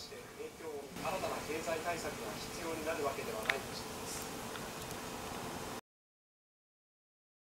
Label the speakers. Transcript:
Speaker 1: して影響を新たな経済対策が必要になるわけではないとして